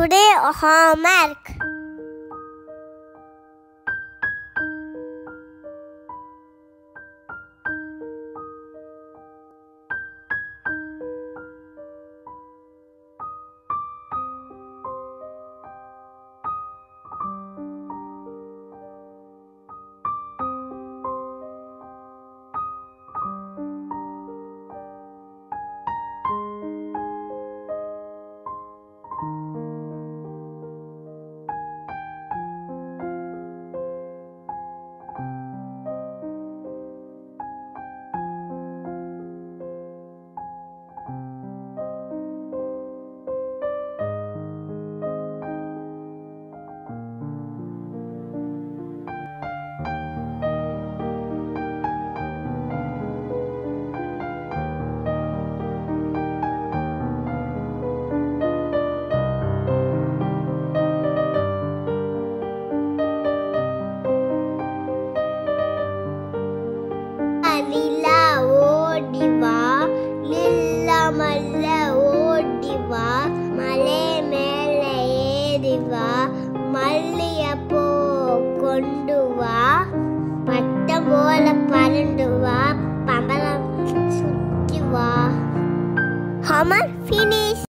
Today homework. போ கொண்டு வா. மட்டம் போல பறண்டு வா பம்பளம் சுற்றி வா. ஹமர் ஃபினிஷ்